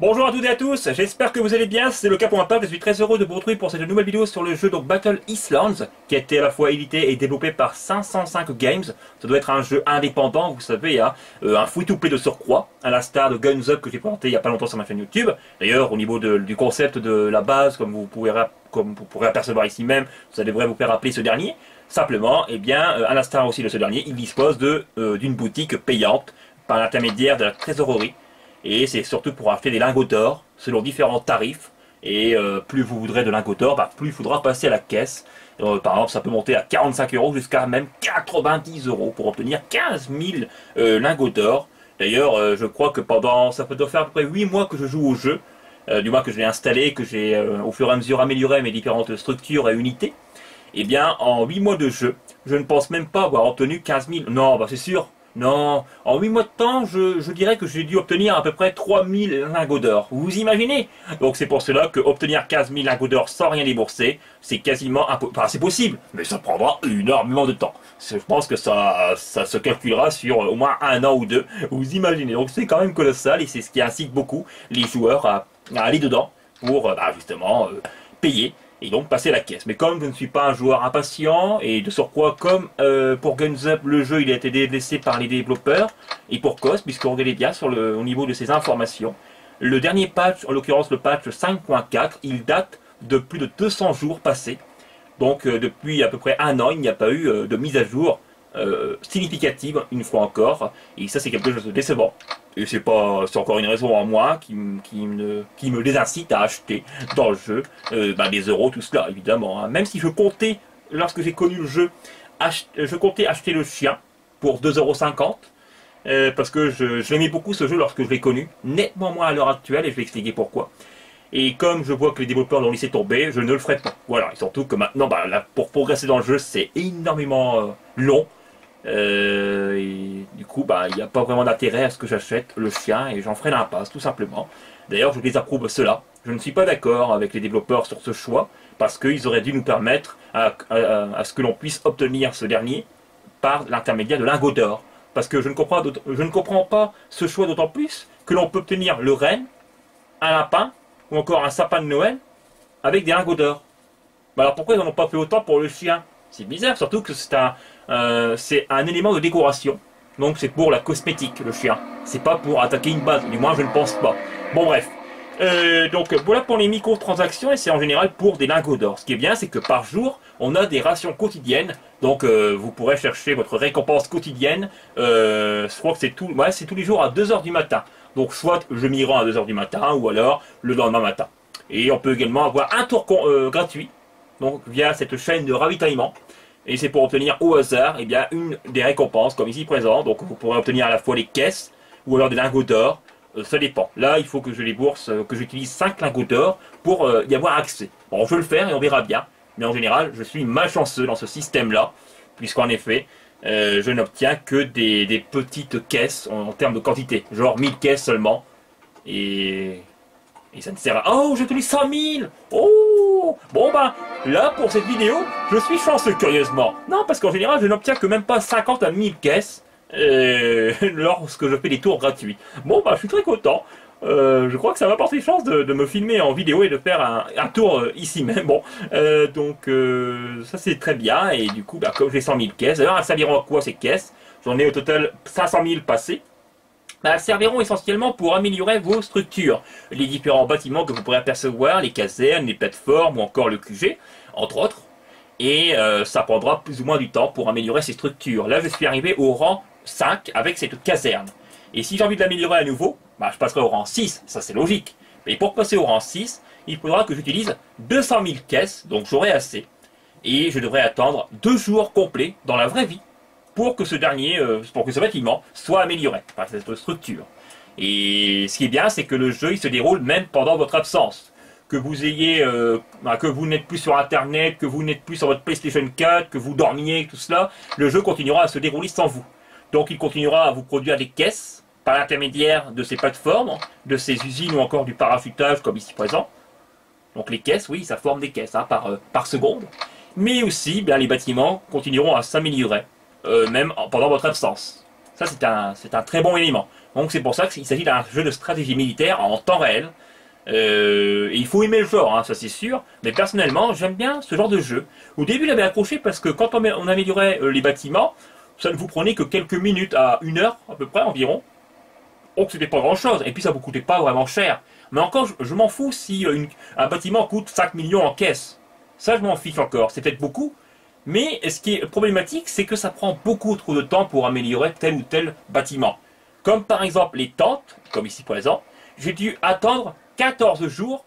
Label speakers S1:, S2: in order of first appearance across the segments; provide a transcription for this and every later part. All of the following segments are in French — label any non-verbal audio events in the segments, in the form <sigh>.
S1: Bonjour à toutes et à tous, j'espère que vous allez bien, c'est le cas pour ma part, je suis très heureux de vous retrouver pour cette nouvelle vidéo sur le jeu donc Battle Islands, qui a été à la fois édité et développé par 505 Games. Ça doit être un jeu indépendant, vous savez, hein, un free-to-play de surcroît, à la star de Guns Up que j'ai présenté il n'y a pas longtemps sur ma chaîne YouTube. D'ailleurs, au niveau du concept de la base, comme vous, comme vous pourrez apercevoir ici même, ça devrait vous faire rappeler ce dernier. Simplement, eh bien, euh, à la aussi de ce dernier, il dispose euh, d'une boutique payante par l'intermédiaire de la trésorerie et c'est surtout pour acheter des lingots d'or selon différents tarifs. Et euh, plus vous voudrez de lingots d'or, bah, plus il faudra passer à la caisse. Euh, par exemple, ça peut monter à 45 euros jusqu'à même 90 euros pour obtenir 15 000 euh, lingots d'or. D'ailleurs, je crois que pendant, ça peut faire à peu près 8 mois que je joue au jeu, du moins que je l'ai installé, que j'ai au fur et à mesure amélioré mes différentes structures et unités. Eh bien, en 8 mois de jeu, je ne pense même pas avoir obtenu 15 000. Non, bah c'est sûr, non, en 8 mois de temps, je, dirais que j'ai dû obtenir à peu près 3000 lingots d'or. Vous imaginez? Donc c'est pour cela que obtenir 15 000 lingots d'or sans rien débourser, c'est quasiment impossible. Enfin, c'est possible, mais ça prendra énormément de temps. Je pense que ça, ça se calculera sur au moins un an ou deux. Vous imaginez Donc c'est quand même colossal et c'est ce qui incite beaucoup les joueurs à, aller dedans pour bah, justement euh, payer et donc passer la caisse. Mais comme je ne suis pas un joueur impatient, et de surcroît, comme euh, pour Guns Up, le jeu il a été délaissé par les développeurs, et pour COS, puisqu'on regardez bien sur le, au niveau de ces informations, le dernier patch, en l'occurrence le patch 5.4, il date de plus de 200 jours passés. Donc euh, depuis à peu près un an, il n'y a pas eu euh, de mise à jour significative, une fois encore, et ça c'est quelque chose de décevant. Et c'est pas, c'est encore une raison en moi qui, qui, me, qui me à acheter dans le jeu euh, ben, des euros, tout cela, évidemment. Hein. Même si je comptais, lorsque j'ai connu le jeu, je comptais acheter le chien pour 2,50€. Euh, parce que je, l'aimais beaucoup ce jeu lorsque je l'ai connu, nettement moins à l'heure actuelle, et je vais expliquer pourquoi. Et comme je vois que les développeurs l'ont laissé tomber, je ne le ferai pas. Voilà, et surtout que maintenant, bah, là, pour progresser dans le jeu, c'est énormément euh, long. Euh, et du coup, bah, il n'y a pas vraiment d'intérêt à ce que j'achète le chien et j'en ferai l'impasse, tout simplement. D'ailleurs, je désapprouve cela. Je ne suis pas d'accord avec les développeurs sur ce choix parce qu'ils auraient dû nous permettre à, ce que l'on puisse obtenir ce dernier par l'intermédiaire de lingots d'or. Parce que je ne, comprends, je ne comprends pas ce choix d'autant plus que l'on peut obtenir le renne, un lapin ou encore un sapin de Noël avec des lingots d'or. Bah alors pourquoi ils n'en ont pas fait autant pour le chien? C'est bizarre, surtout que c'est un, euh, c'est un élément de décoration. Donc c'est pour la cosmétique, le chien. C'est pas pour attaquer une base, du moins je ne pense pas. Bon bref. Euh, donc voilà pour les microtransactions et c'est en général pour des lingots d'or. Ce qui est bien, c'est que par jour, on a des rations quotidiennes. Donc euh, vous pourrez chercher votre récompense quotidienne. je crois que c'est tout, c'est tous les jours à 2h du matin. Donc soit je m'y rends à 2h du matin ou alors le lendemain matin. Et on peut également avoir un tour gratuit. Donc via cette chaîne de ravitaillement et c'est pour obtenir au hasard eh bien, une des récompenses comme ici présent. Donc vous pourrez obtenir à la fois les caisses ou alors des lingots d'or. Euh, ça dépend. Là, il faut que je les bourse, euh, que j'utilise 5 lingots d'or pour euh, y avoir accès. Bon, je vais le faire et on verra bien. Mais en général, je suis malchanceux dans ce système-là, puisqu'en effet, je n'obtiens que des, petites caisses en, en, termes de quantité. Genre 1000 caisses seulement. Et et ça ne sert à... Oh, j'ai tenu 100 000 Oh Bon ben, là, pour cette vidéo, je suis chanceux, curieusement. Non, parce qu'en général, je n'obtiens que même pas 50 à 1000 caisses euh, <laughs> lorsque je fais des tours gratuits. Bon ben, je suis très content. Euh, je crois que ça va porter chance de, me filmer en vidéo et de faire un, tour euh, ici même. <laughs> Bon, donc ça c'est très bien. Et du coup, bah, comme j'ai 100 000 caisses, alors elles serviront à quoi ces caisses? J'en ai au total 500 000 passées. Bah, serviront essentiellement pour améliorer vos structures. Les différents bâtiments que vous pourrez apercevoir, les casernes, les plateformes ou encore le QG, entre autres. Et euh, ça prendra plus ou moins du temps pour améliorer ces structures. Là, je suis arrivé au rang 5 avec cette caserne. Et si j'ai envie de l'améliorer à nouveau, bah, je passerai au rang 6, ça c'est logique. Mais pour passer au rang 6, il faudra que j'utilise 200 000 caisses, donc j'aurai assez. Et je devrais attendre deux jours complets dans la vraie vie pour que ce dernier, euh, pour que ce bâtiment soit amélioré par cette structure. Et ce qui est bien, c'est que le jeu il se déroule même pendant votre absence. Que vous ayez, euh, bah, que vous n'êtes plus sur Internet, que vous n'êtes plus sur votre PlayStation 4, que vous dormiez, tout cela, le jeu continuera à se dérouler sans vous. Donc il continuera à vous produire des caisses par l'intermédiaire de ces plateformes, de ces usines ou encore du parachutage comme ici présent. Donc les caisses, oui, ça forme des caisses hein, par, euh, par seconde. Mais aussi, bien, les bâtiments continueront à s'améliorer. Euh, même pendant votre absence. Ça, c'est un, un très bon élément. Donc c'est pour ça qu'il s'agit d'un jeu de stratégie militaire en temps réel. Euh, il faut aimer le genre, hein, ça c'est sûr. Mais personnellement, j'aime bien ce genre de jeu. Au début, il avait accroché parce que quand on, améliorait euh, les bâtiments, ça ne vous prenait que quelques minutes à une heure à peu près environ. Donc c'était pas grand chose. Et puis ça vous coûtait pas vraiment cher. Mais encore, je, m'en fous si un bâtiment coûte 5 millions en caisse. Ça, je m'en fiche encore. C'est peut-être beaucoup. Mais ce qui est problématique, c'est que ça prend beaucoup trop de temps pour améliorer tel ou tel bâtiment. Comme par exemple les tentes, comme ici présent, j'ai dû attendre 14 jours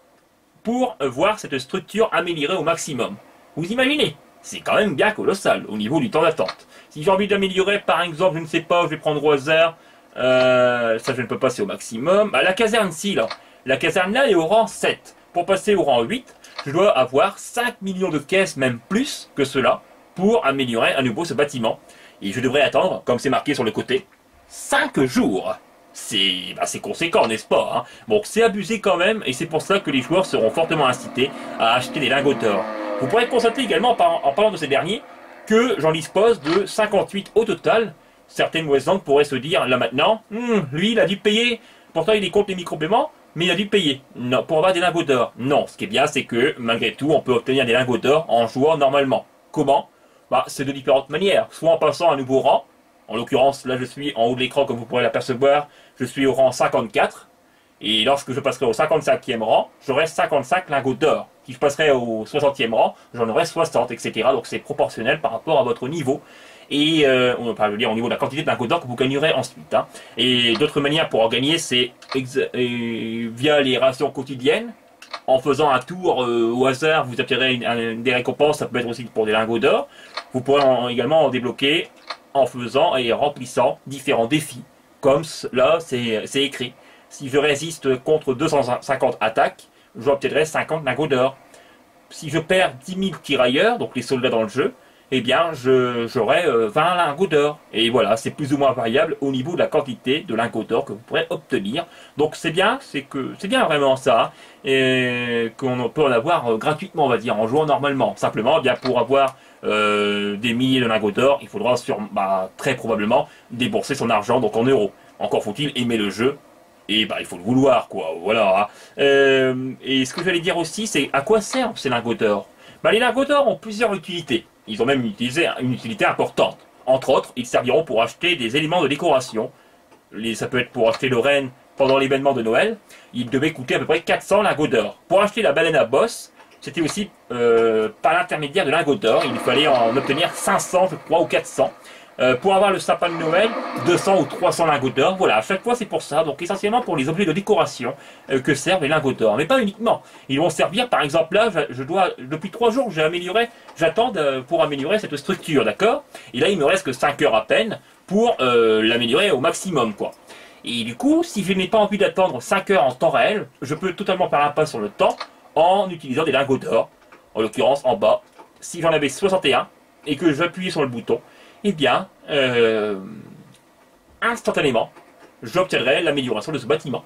S1: pour voir cette structure améliorée au maximum. Vous imaginez C'est quand même bien colossal au niveau du temps d'attente. Si j'ai envie d'améliorer, par exemple, je ne sais pas, je vais prendre au hasard, euh, ça je ne peux pas, c'est au maximum. Ah, la caserne, si, là. La caserne là est au rang 7. Pour passer au rang 8, je dois avoir 5 millions de caisses, même plus que cela, pour améliorer à nouveau ce bâtiment. Et je devrais attendre, comme c'est marqué sur le côté, 5 jours. C'est bah, conséquent, n'est-ce pas hein? Bon, c'est abusé quand même, et c'est pour ça que les joueurs seront fortement incités à acheter des lingots d'or. Vous pourrez constater également, en parlant de ces derniers, que j'en dispose de 58 au total. Certaines mauvaises pourraient se dire, là maintenant, hmm, lui, il a dû payer, pourtant il est contre les micro-paiements, mais il a dû payer. Non, pour avoir des lingots d'or. Non, ce qui est bien, c'est que, malgré tout, on peut obtenir des lingots d'or en jouant normalement. Comment? Bah, C'est de différentes manières. Soit en passant un nouveau rang, en l'occurrence, là je suis en haut de l'écran, comme vous pourrez l'apercevoir, je suis au rang 54, et lorsque je passerai au 55e rang, j'aurai 55 lingots d'or. Si je passerai au 60e rang, j'en aurai 60, etc. Donc c'est proportionnel par rapport à votre niveau. Et euh, on va dire au niveau de la quantité de lingots d'or que vous gagnerez ensuite. Hein. Et d'autres manières pour en gagner, c'est via les rations quotidiennes. En faisant un tour euh, au hasard, vous obtiendrez des récompenses, ça peut être aussi pour des lingots d'or. Vous pourrez également en débloquer en faisant et remplissant différents défis. Comme là, c'est écrit. Si je résiste contre 250 attaques, j'obtiendrai 50 lingots d'or. Si je perds 10 000 tirailleurs, donc les soldats dans le jeu, eh bien, j'aurai 20 euh, lingots d'or. Et voilà, c'est plus ou moins variable au niveau de la quantité de lingots d'or que vous pourrez obtenir. Donc c'est bien, c'est que c'est bien vraiment ça, et qu'on peut en avoir euh, gratuitement, on va dire, en jouant normalement. Simplement, eh bien pour avoir euh, des milliers de lingots d'or, il faudra bah, très probablement débourser son argent, donc en euros. Encore faut-il aimer le jeu et bah il faut le vouloir quoi, voilà. Hein. Euh, et ce que j'allais dire aussi, c'est à quoi servent ces lingots d'or bah, Les lingots d'or ont plusieurs utilités. Ils ont même utilisé une utilité importante. Entre autres, ils serviront pour acheter des éléments de décoration. Ça peut être pour acheter le renne pendant l'événement de Noël. Il devait coûter à peu près 400 lingots d'or. Pour acheter la baleine à boss, c'était aussi euh, par l'intermédiaire de lingots d'or. Il fallait en obtenir 500, je crois, ou 400. Euh, pour avoir le sapin de Noël, 200 ou 300 lingots d'or. Voilà, à chaque fois c'est pour ça. Donc essentiellement pour les objets de décoration euh, que servent les lingots d'or. Mais pas uniquement. Ils vont servir, par exemple là, je dois, depuis 3 jours, j'ai amélioré, j'attends pour améliorer cette structure, d'accord? Et là il me reste que 5 heures à peine pour euh, l'améliorer au maximum, quoi. Et du coup, si je n'ai pas envie d'attendre 5 heures en temps réel, je peux totalement faire un pas sur le temps en utilisant des lingots d'or. En l'occurrence en bas. Si j'en avais 61 et que j'appuyais sur le bouton, eh bien, euh, instantanément, j'obtiendrai l'amélioration de ce bâtiment.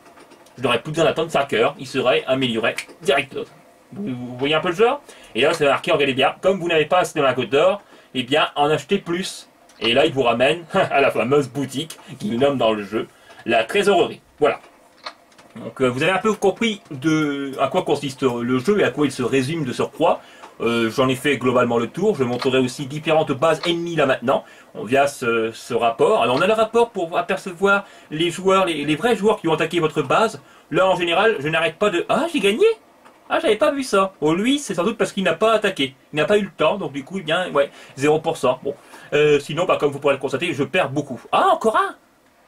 S1: Je n'aurais plus besoin d'attendre 5 heures, il serait amélioré directement. Vous, voyez un peu le genre Et là, c'est marqué, regardez bien, comme vous n'avez pas assez de la côte d'or, eh bien, en achetez plus. Et là, il vous ramène <laughs> à la fameuse boutique qu'il nomme dans le jeu, la trésorerie. Voilà. Donc, euh, vous avez un peu compris de à quoi consiste le jeu et à quoi il se résume de surcroît. Euh, j'en ai fait globalement le tour. Je montrerai aussi différentes bases ennemies là maintenant, via ce, rapport. Alors on a le rapport pour apercevoir les joueurs, les, vrais joueurs qui ont attaqué votre base. Là en général, je n'arrête pas de... Ah, j'ai gagné ah, j'avais pas vu ça. Oh, lui, c'est sans doute parce qu'il n'a pas attaqué. Il n'a pas eu le temps, donc du coup, eh bien, ouais, 0%. Bon. Euh, sinon, bah, comme vous pourrez le constater, je perds beaucoup. Ah, encore un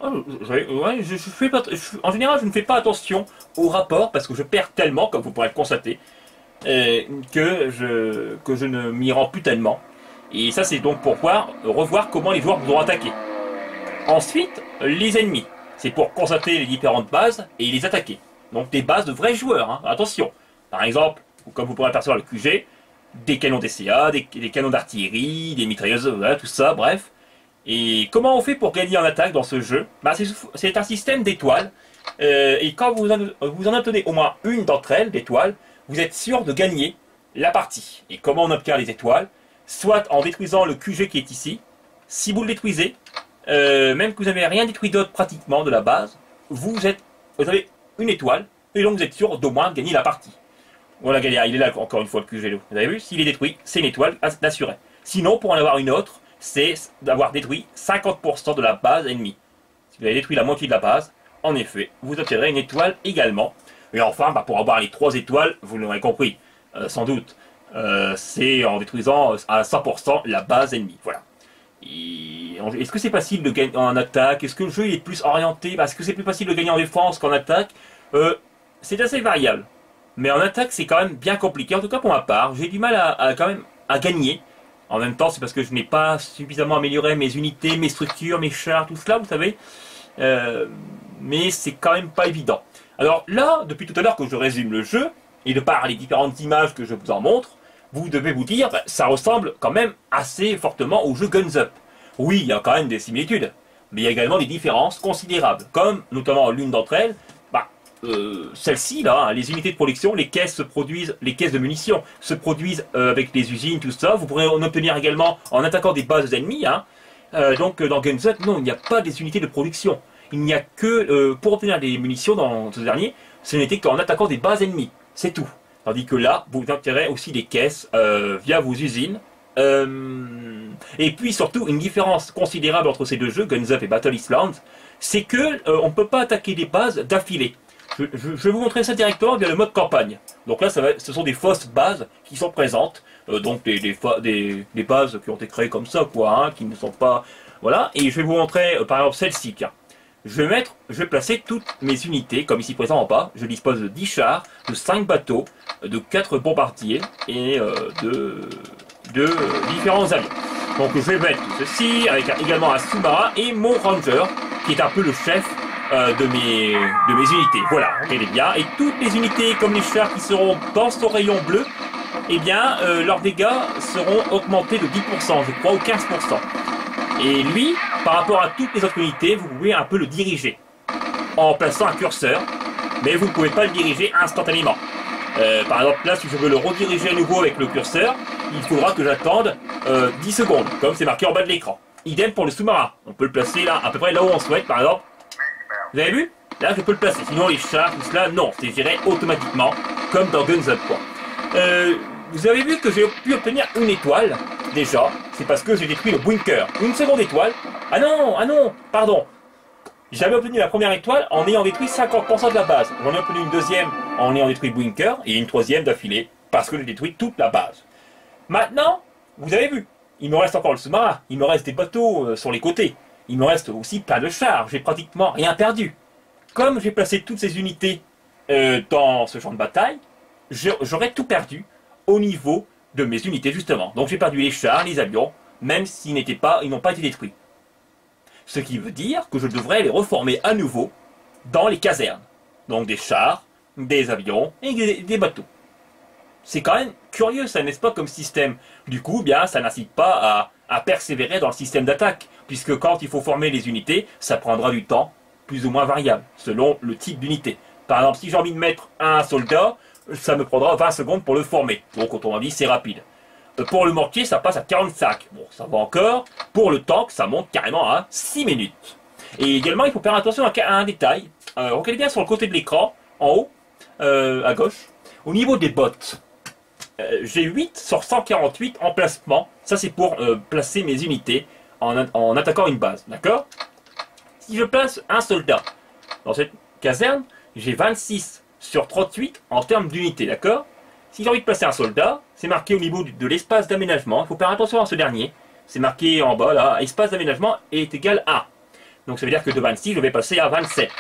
S1: ah, ouais, je, fais pas, En général, je ne fais pas attention au rapport parce que je perds tellement, comme vous pourrez le constater que je, que je ne m'y rends plus tellement. Et ça, c'est donc pour pouvoir revoir comment les joueurs vont attaquer. Ensuite, les ennemis. C'est pour constater les différentes bases et les attaquer. Donc des bases de vrais joueurs, hein. attention. Par exemple, comme vous pourrez apercevoir le QG, des canons DCA, des, canons d'artillerie, des mitrailleuses, tout ça, bref. Et comment on fait pour gagner en attaque dans ce jeu? Bah, C'est un système d'étoiles. Euh, et quand vous vous en obtenez au moins une d'entre elles, d'étoiles, vous êtes sûr de gagner la partie. Et comment on obtient les étoiles Soit en détruisant le QG qui est ici. Si vous le détruisez, euh, même que vous n'avez rien détruit d'autre pratiquement de la base, vous êtes, vous avez une étoile, et donc vous êtes sûr d'au moins gagner la partie. Voilà, Galia, il est là encore une fois le QGLO. Vous avez vu S'il est détruit, c'est une étoile d'assuré. Sinon, pour en avoir une autre, c'est d'avoir détruit 50% de la base ennemie. Si vous avez détruit la moitié de la base, en effet, vous obtiendrez une étoile également. Et enfin, bah, pour avoir les trois étoiles, vous l'aurez compris, euh, sans doute, euh, c'est en détruisant à 100% la base ennemie. Voilà. Est-ce que c'est facile de gagner en attaque? Est-ce que le jeu est plus orienté? Est-ce que c'est plus facile de gagner en défense qu'en attaque? Euh, C'est assez variable. Mais en attaque, c'est quand même bien compliqué. En tout cas, pour ma part, j'ai du mal à, quand même à gagner. En même temps, c'est parce que je n'ai pas suffisamment amélioré mes unités, mes structures, mes chars, tout cela, vous savez. Euh, mais c'est quand même pas évident. Alors là, depuis tout à l'heure que je résume le jeu, et de par les différentes images que je vous en montre, vous devez vous dire, ben, ça ressemble quand même assez fortement au jeu Guns Up. Oui, il y a quand même des similitudes, mais il y a également des différences considérables, comme notamment l'une d'entre elles, bah, euh, celle-ci là, hein, les unités de production, les caisses se produisent, les caisses de munitions se produisent euh, avec les usines, tout ça. Vous pourrez en obtenir également en attaquant des bases ennemies. Hein. Euh, donc dans Guns Up, non, il n'y a pas des unités de production. Il n'y a que pour obtenir des munitions dans ce dernier, ce n'était qu'en attaquant des bases ennemies. C'est tout. Tandis que là, vous obtiendrez aussi des caisses euh, via vos usines. Euh, et puis surtout, une différence considérable entre ces deux jeux, Guns Up et Battle Island, c'est que euh, on ne peut pas attaquer des bases d'affilée. Je, vais vous montrer ça directement via le mode campagne. Donc là, ce sont des fausses bases qui sont présentes. donc des, des, bases qui ont été créées comme ça, quoi, hein, qui ne sont pas... Voilà, et je vais vous montrer par exemple celle-ci, je vais mettre, je vais placer toutes mes unités, comme ici présent en bas. Je dispose de 10 chars, de 5 bateaux, de 4 bombardiers et euh, de, de différents avions. Donc je vais mettre ceci, avec également un sous-marin et mon ranger, qui est un peu le chef euh, de, mes, de mes unités. Voilà, regardez bien. Et toutes les unités, comme les chars qui seront dans ce rayon bleu, eh bien, euh, leurs dégâts seront augmentés de 10%, je crois, ou 15%. Et lui, par rapport à toutes les autres unités, vous pouvez un peu le diriger en plaçant un curseur, mais vous ne pouvez pas le diriger instantanément. Euh, par exemple, là, si je veux le rediriger à nouveau avec le curseur, il faudra que j'attende 10 euh, secondes, comme c'est marqué en bas de l'écran. Idem pour le sous-marin. On peut le placer là, à peu près là où on souhaite, par exemple. Vous avez vu? Là, je peux le placer. Sinon, les chars, tout cela, non. C'est géré automatiquement, comme dans Guns Up. Euh, vous avez vu que j'ai pu obtenir une étoile, déjà. C'est parce que j'ai détruit le bunker. Une seconde étoile. Ah non, ah non, pardon. J'avais obtenu la première étoile en ayant détruit 50% de la base. J'en ai obtenu une deuxième en ayant détruit le bunker et une troisième d'affilée parce que j'ai détruit toute la base. Maintenant, vous avez vu, il me reste encore le sous-marin, il me reste des bateaux euh, sur les côtés, il me reste aussi plein de chars, j'ai pratiquement rien perdu. Comme j'ai placé toutes ces unités euh, dans ce champ de bataille, j'aurais tout perdu au niveau de mes unités justement. Donc j'ai perdu les chars, les avions, même s'ils n'étaient pas, ils n'ont pas été détruits. Ce qui veut dire que je devrais les reformer à nouveau dans les casernes. Donc des chars, des avions et des, bateaux. C'est quand même curieux ça, n'est-ce pas, comme système? Du coup, bien, ça n'incite pas à, à persévérer dans le système d'attaque, puisque quand il faut former les unités, ça prendra du temps, plus ou moins variable, selon le type d'unité. Par exemple, si j'ai envie de mettre un soldat, ça me prendra 20 secondes pour le former. Donc, autrement dit, c'est rapide. Euh, pour le mortier, ça passe à 45. Bon, ça va encore. Pour le tank, ça monte carrément à 6 minutes. Et également, il faut faire attention à un détail. Euh, regardez bien sur le côté de l'écran, en haut, euh, à gauche. Au niveau des bottes, j'ai 8 sur 148 emplacements. Ça, c'est pour placer mes unités en, en attaquant une base. D'accord? Si je place un soldat dans cette caserne, j'ai 26 sur 38 en termes d'unité, d'accord? Si j'ai envie de placer un soldat, c'est marqué au niveau de l'espace d'aménagement. Il faut faire attention à ce dernier. C'est marqué en bas, là, espace d'aménagement est égal à. Donc ça veut dire que de 26, je vais passer à 27.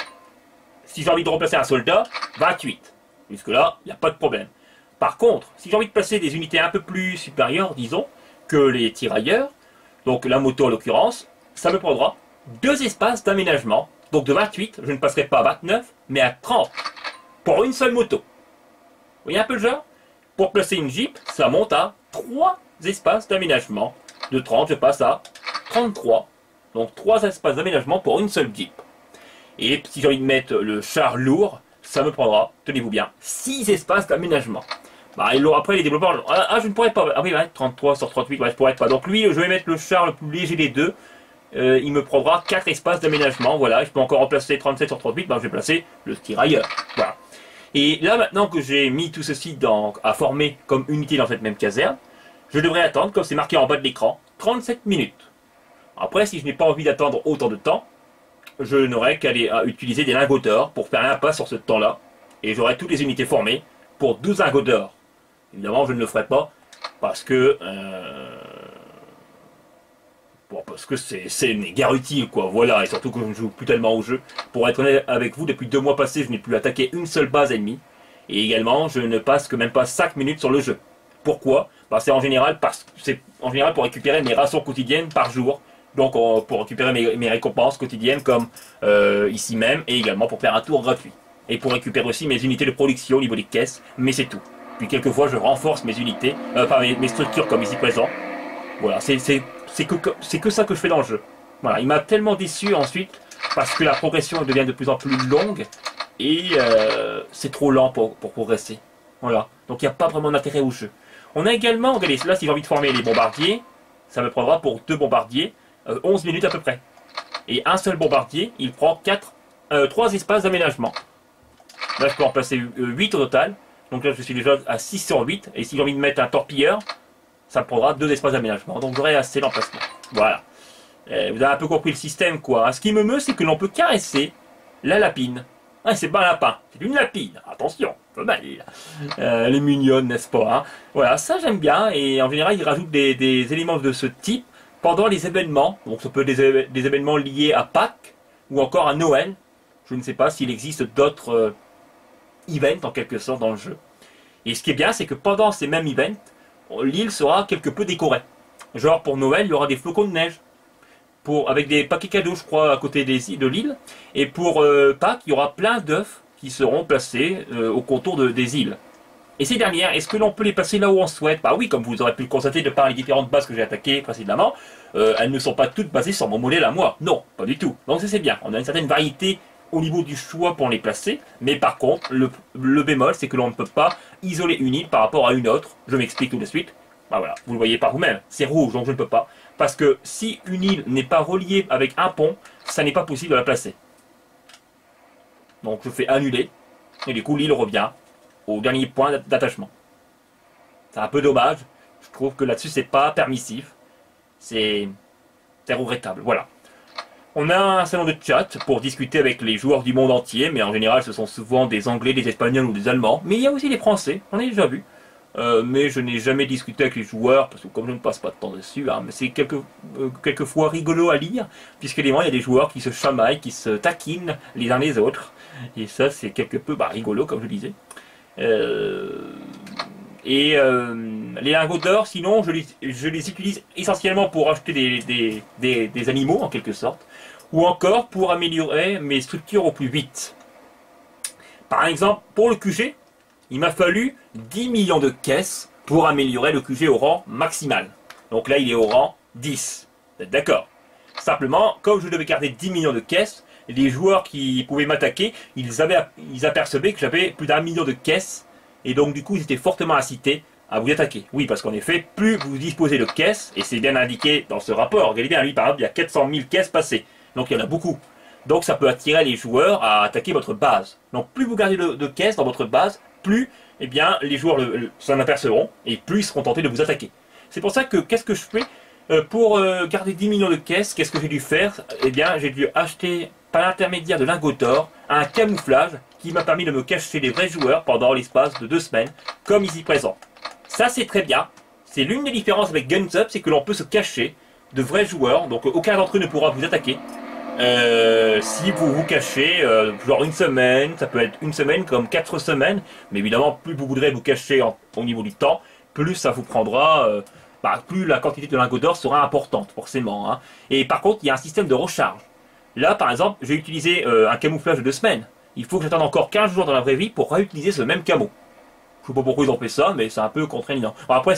S1: Si j'ai envie de remplacer un soldat, 28. Jusque-là, il n'y a pas de problème. Par contre, si j'ai envie de placer des unités un peu plus supérieures, disons, que les tirailleurs, donc la moto en l'occurrence, ça me prendra deux espaces d'aménagement. Donc de 28, je ne passerai pas à 29, mais à 30 pour une seule moto. Vous voyez un peu le genre? Pour placer une Jeep, ça monte à 3 espaces d'aménagement. De 30, je passe à 33. Donc 3 espaces d'aménagement pour une seule Jeep. Et si j'ai envie de mettre le char lourd, ça me prendra, tenez-vous bien, 6 espaces d'aménagement. Bah, après, les développeurs, ah, je ne pourrais pas. Ah oui, 33 sur 38, ouais, je pourrais pas. Donc lui, je vais mettre le char le plus léger des deux. euh, il me prendra 4 espaces d'aménagement. Voilà, je peux encore remplacer 37 sur 38, ben, je vais placer le tirailleur. Voilà. Et là, maintenant que j'ai mis tout ceci à former comme unité dans cette même caserne, je devrais attendre, comme c'est marqué en bas de l'écran, 37 minutes. Après, si je n'ai pas envie d'attendre autant de temps, je n'aurai qu'à utiliser des lingots d'or pour faire un pas sur ce temps-là. Et j'aurai toutes les unités formées pour 12 lingots d'or. Évidemment, je ne le ferai pas parce que... Euh, parce que c'est guère utile, quoi. Voilà, et surtout que je ne joue plus tellement au jeu. Pour être honnête avec vous, depuis deux mois passés, je n'ai plus attaqué une seule base ennemie. Et également, je ne passe que même pas 5 minutes sur le jeu. Pourquoi? Bah, C'est en général parce en général pour récupérer mes rations quotidiennes par jour donc pour récupérer mes, récompenses quotidiennes comme euh, ici même, et également pour faire un tour gratuit. Et pour récupérer aussi mes unités de production au niveau des caisses, mais c'est tout. Puis quelquefois je renforce mes unités, euh, enfin mes, structures comme ici présent. Voilà, c'est que, que, que ça que je fais dans le jeu. Voilà, il m'a tellement déçu ensuite, parce que la progression devient de plus en plus longue, et euh, c'est trop lent pour, progresser. Voilà, donc il n'y a pas vraiment d'intérêt au jeu. On a également, regardez, là si j'ai envie de former les bombardiers, ça me prendra pour deux bombardiers, 11 euh, minutes à peu près. Et un seul bombardier, il prend 4, 3 euh, espaces d'aménagement. Là, je peux en placer 8 au total. Donc là, je suis déjà à 6 sur 8. Et si j'ai envie de mettre un torpilleur, ça prendra 2 espaces d'aménagement. Donc j'aurai assez d'emplacement. Voilà. Euh, vous avez un peu compris le système, quoi. Ce qui me meut, c'est que l'on peut caresser la lapine. Ah, c'est pas un lapin, c'est une lapine. Attention, pas mal. elle est mignonne, n'est-ce pas hein? Voilà, ça j'aime bien. Et en général, il rajoute des éléments de ce type pendant les événements, donc ça peut être des, événements liés à Pâques ou encore à Noël. Je ne sais pas s'il existe d'autres euh, events en quelque sorte dans le jeu. Et ce qui est bien, c'est que pendant ces mêmes events, l'île sera quelque peu décorée. Genre pour Noël, il y aura des flocons de neige. Pour, avec des paquets cadeaux, je crois, à côté des, de l'île. Et pour euh, Pâques, il y aura plein d'œufs qui seront placés euh, au contour des îles. Et ces dernières, est-ce que l'on peut les passer là où on souhaite? Bah oui, comme vous aurez pu le constater de par les différentes bases que j'ai attaquées précédemment, euh, elles ne sont pas toutes basées sur mon modèle à moi. Non, pas du tout. Donc c'est bien. On a une certaine variété au niveau du choix pour les placer, mais par contre, le, bémol, c'est que l'on ne peut pas isoler une île par rapport à une autre. Je m'explique tout de suite. Bah voilà, vous le voyez par vous-même. C'est rouge, donc je ne peux pas. Parce que si une île n'est pas reliée avec un pont, ça n'est pas possible de la placer. Donc je fais annuler, et du coup l'île revient au dernier point d'attachement. C'est un peu dommage. Je trouve que là-dessus, c'est pas permissif. C'est regrettable. Voilà. On a un salon de chat pour discuter avec les joueurs du monde entier, mais en général, ce sont souvent des Anglais, des Espagnols ou des Allemands. Mais il y a aussi des Français, on a déjà vu. Euh, mais je n'ai jamais discuté avec les joueurs, parce que comme je ne passe pas de temps dessus, hein, c'est euh, quelquefois rigolo à lire, puisqu'évidemment il y a des joueurs qui se chamaillent, qui se taquinent les uns les autres. Et ça, c'est quelque peu bah, rigolo, comme je disais. Euh, et les lingots d'or, sinon, je les, je les, utilise essentiellement pour acheter des, des, animaux, en quelque sorte, ou encore pour améliorer mes structures au plus vite. Par exemple, pour le QG, il m'a fallu 10 millions de caisses pour améliorer le QG au rang maximal. Donc là, il est au rang 10. Vous êtes d'accord? Simplement, comme je devais garder 10 millions de caisses, les joueurs qui pouvaient m'attaquer, ils, avaient, ils apercevaient que j'avais plus d'un million de caisses, et donc du coup ils étaient fortement incités à vous attaquer. Oui, parce qu'en effet, plus vous disposez de caisses, et c'est bien indiqué dans ce rapport, regardez bien, lui par exemple, il y a 400 000 caisses passées, donc il y en a beaucoup. Donc ça peut attirer les joueurs à attaquer votre base. Donc plus vous gardez de, caisses dans votre base, plus eh bien, les joueurs s'en apercevront, et plus ils seront tentés de vous attaquer. C'est pour ça que qu'est-ce que je fais euh, pour euh, garder 10 millions de caisses, qu'est-ce que j'ai dû faire? Eh bien, j'ai dû acheter par l'intermédiaire de lingots d'or, un camouflage qui m'a permis de me cacher les vrais joueurs pendant l'espace de deux semaines, comme ici présent. Ça c'est très bien. C'est l'une des différences avec Guns Up, c'est que l'on peut se cacher de vrais joueurs, donc aucun d'entre eux ne pourra vous attaquer. Euh, si vous vous cachez, euh, genre une semaine, ça peut être une semaine comme quatre semaines, mais évidemment, plus vous voudrez vous cacher au niveau du temps, plus ça vous prendra, euh, bah, plus la quantité de lingots d'or sera importante, forcément. Hein. Et par contre, il y a un système de recharge. Là, par exemple, j'ai utilisé euh, un camouflage de deux semaines. Il faut que j'attende encore 15 jours dans la vraie vie pour réutiliser ce même camo. Je sais pas pourquoi ils ont fait ça, mais c'est un peu contraignant. après,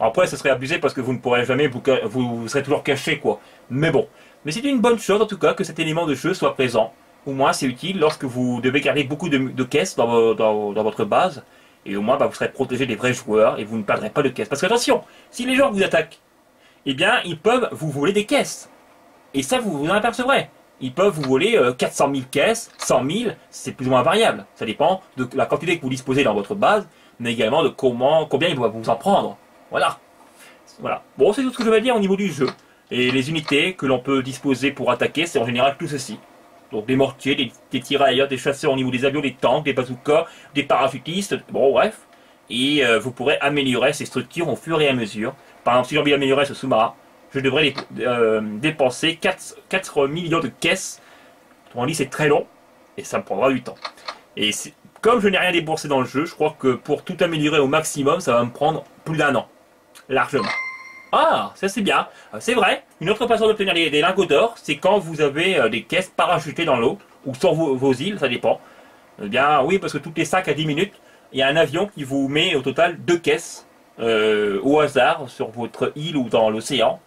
S1: après, ce serait abusé parce que vous ne pourrez jamais, vous, vous, serez toujours caché, quoi. Mais bon. Mais c'est une bonne chose, en tout cas, que cet élément de jeu soit présent. Au moins, c'est utile lorsque vous devez garder beaucoup de, caisses dans, votre base. Et au moins, bah, vous serez protégé des vrais joueurs et vous ne perdrez pas de caisses. Parce que attention, si les gens vous attaquent, eh bien, ils peuvent vous voler des caisses. Et ça, vous vous en apercevrez. Ils peuvent vous voler 400 000 caisses, 100 000, c'est plus ou moins variable. Ça dépend de la quantité que vous disposez dans votre base, mais également de comment, combien ils doivent vous en prendre. Voilà. Voilà. Bon, c'est tout ce que je vais dire au niveau du jeu. Et les unités que l'on peut disposer pour attaquer, c'est en général tout ceci. Donc des mortiers, des, des, tirailleurs, des chasseurs au niveau des avions, des tanks, des bazookas, des parachutistes, bon bref. Et euh, vous pourrez améliorer ces structures au fur et à mesure. Par exemple, si j'ai envie d'améliorer ce sous-marin, je devrais euh, dépenser 4, 4, millions de caisses. Autrement dit, c'est très long et ça me prendra du temps. Et comme je n'ai rien déboursé dans le jeu, je crois que pour tout améliorer au maximum, ça va me prendre plus d'un an. Largement. Ah, ça c'est bien. Euh, c'est vrai. Une autre façon d'obtenir des, lingots d'or, c'est quand vous avez euh, des caisses parachutées dans l'eau, ou sur vos, îles, ça dépend. Eh bien, oui, parce que toutes les 5 à 10 minutes, il y a un avion qui vous met au total deux caisses euh, au hasard sur votre île ou dans l'océan.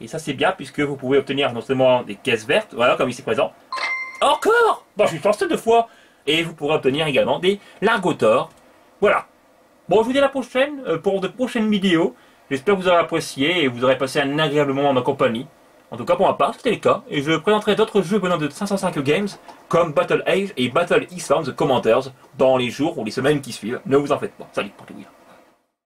S1: Et ça c'est bien puisque vous pouvez obtenir non seulement des caisses vertes, voilà comme ici présent. Encore Bon, je suis chanceux deux fois. Et vous pourrez obtenir également des lingots d'or. Voilà. Bon, je vous dis à la prochaine pour de prochaines vidéos. J'espère que vous aurez apprécié et vous aurez passé un agréable moment en ma compagnie. En tout cas pour ma part, c'était le cas, et je présenterai d'autres jeux venant de 505 Games, comme Battle Age et Battle Islands Commenters, dans les jours ou les semaines qui suivent. Ne vous en faites pas. Salut, portez-vous